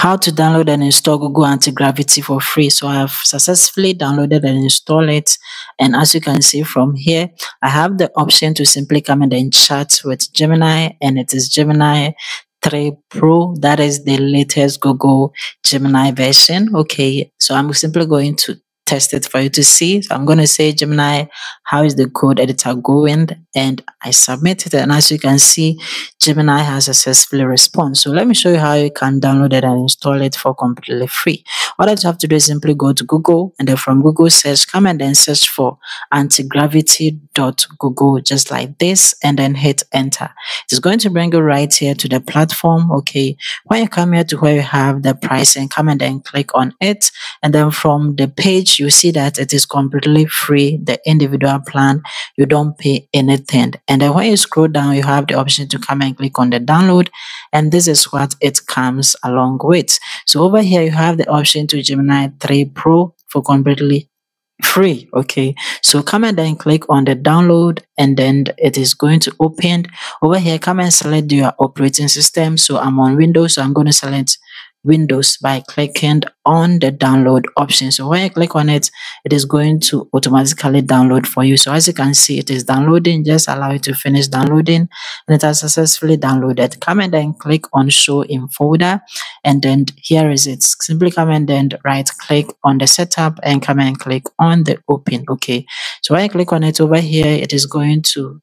how to download and install Google Antigravity for free. So I have successfully downloaded and installed it. And as you can see from here, I have the option to simply come in and chat with Gemini and it is Gemini 3 Pro. That is the latest Google Gemini version. Okay, so I'm simply going to test it for you to see. So I'm going to say, Gemini, how is the code editor going? And I submit it. And as you can see, Gemini has successfully responded. So let me show you how you can download it and install it for completely free. All that you have to do is simply go to Google and then from Google search, come and then search for antigravity.google just like this and then hit enter. It's going to bring you right here to the platform. Okay. When you come here to where you have the pricing, come and then click on it. And then from the page, you see that it is completely free. The individual plan, you don't pay anything. And then when you scroll down, you have the option to come and click on the download. And this is what it comes along with. So over here, you have the option to Gemini 3 Pro for completely free okay so come and then click on the download and then it is going to open over here come and select your operating system so i'm on windows so i'm going to select Windows by clicking on the download option. So when you click on it, it is going to automatically download for you. So as you can see, it is downloading. Just allow it to finish downloading and it has successfully downloaded. Come and then click on show in folder and then here is it. Simply come and then right click on the setup and come and click on the open. Okay. So when you click on it over here, it is going to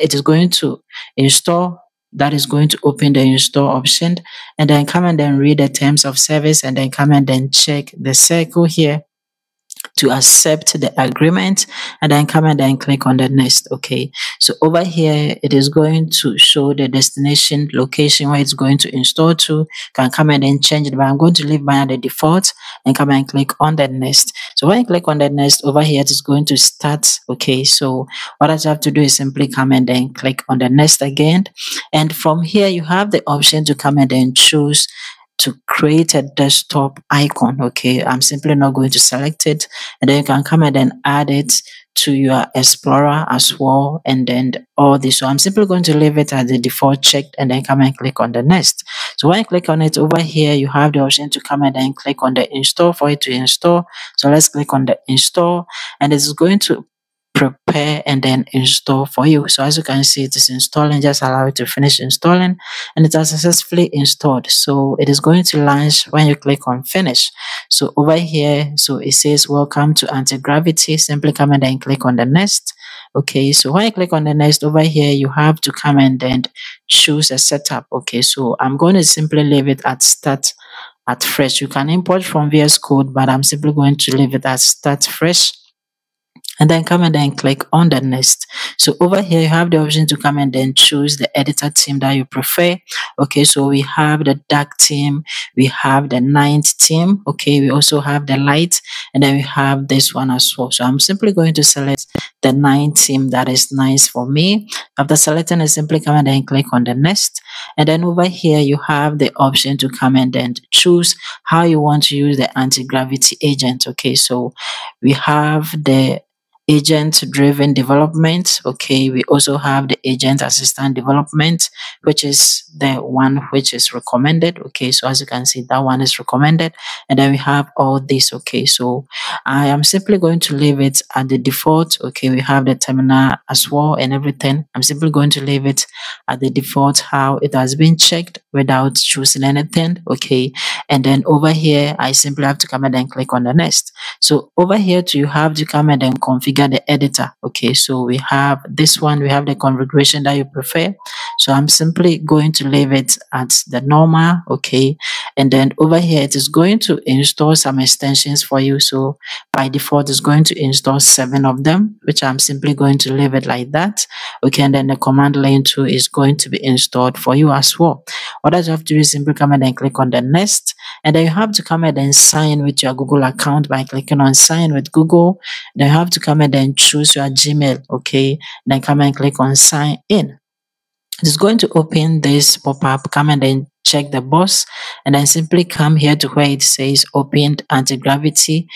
it is going to install that is going to open the install option. And then come and then read the terms of service and then come and then check the circle here to accept the agreement and then come and then click on the next okay. So over here it is going to show the destination location where it's going to install to. Can come and then change it but i'm going to leave by the default and come and click on the next. So when you click on the next over here it is going to start okay. So what i have to do is simply come and then click on the next again. And from here you have the option to come and then choose to create a desktop icon. Okay, I'm simply not going to select it and then you can come and then add it to your Explorer as well and then all this. So I'm simply going to leave it as the default checked and then come and click on the next. So when you click on it over here, you have the option to come and then click on the install for it to install. So let's click on the install and it's going to prepare and then install for you. So as you can see, it is installing, just allow it to finish installing and it has successfully installed. So it is going to launch when you click on finish. So over here, so it says welcome to anti-gravity. Simply come and then click on the next. Okay, so when you click on the next over here, you have to come and then choose a setup. Okay, so I'm going to simply leave it at start at fresh. You can import from VS Code, but I'm simply going to leave it at start fresh and then come and then click on the next. So over here, you have the option to come and then choose the editor theme that you prefer. Okay, so we have the dark theme, we have the night theme. Okay, we also have the light, and then we have this one as well. So I'm simply going to select the night theme that is nice for me. After selecting it, simply come and then click on the next. And then over here, you have the option to come and then choose how you want to use the anti-gravity agent. Okay, so we have the agent driven development. Okay, we also have the agent assistant development, which is the one which is recommended. Okay, so as you can see, that one is recommended. And then we have all this. Okay, so I am simply going to leave it at the default. Okay, we have the terminal as well and everything. I'm simply going to leave it at the default how it has been checked without choosing anything. Okay, and then over here, I simply have to come and then click on the next. So over here, to you have to come and then configure configure the editor. Okay, so we have this one, we have the configuration that you prefer. So I'm simply going to leave it at the normal. Okay, and then over here, it is going to install some extensions for you. So by default, it's going to install seven of them, which I'm simply going to leave it like that. Okay, and then the command line 2 is going to be installed for you as well. What you have to do is simply come and then click on the next, and then you have to come and then sign with your Google account by clicking on sign with Google. Then you have to come and then choose your Gmail, okay? Then come and click on sign in. It's going to open this pop-up, come and then check the box and then simply come here to where it says opened anti-gravity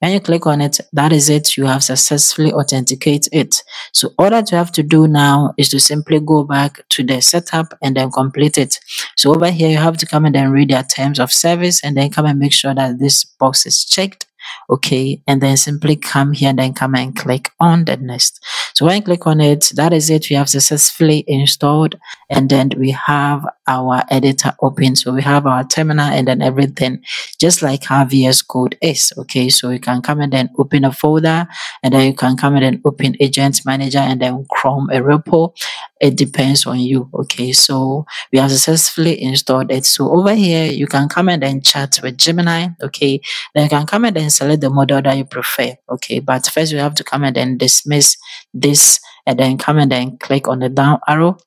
when you click on it, that is it. You have successfully authenticated it. So all that you have to do now is to simply go back to the setup and then complete it. So over here, you have to come and then read their terms of service and then come and make sure that this box is checked okay and then simply come here and then come and click on the next. So when you click on it that is it. We have successfully installed and then we have our editor open. So we have our terminal and then everything just like how vs code is. Okay so you can come and then open a folder and then you can come and then open agent manager and then clone a repo it depends on you okay? So we have successfully installed it. So over here you can come and then chat with gemini okay? Then you can come and then select the model that you prefer okay? But first you have to come and then dismiss this and then come and then click on the down arrow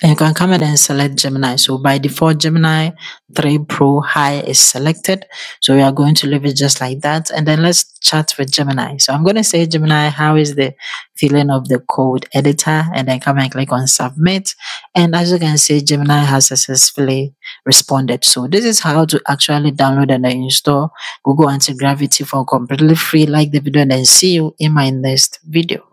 and you can come in and select Gemini. So by default, Gemini 3 Pro High is selected. So we are going to leave it just like that. And then let's chat with Gemini. So I'm going to say, Gemini, how is the feeling of the code editor? And then come and click on submit. And as you can see, Gemini has successfully responded. So this is how to actually download and install Google Antigravity for completely free. Like the video and then see you in my next video.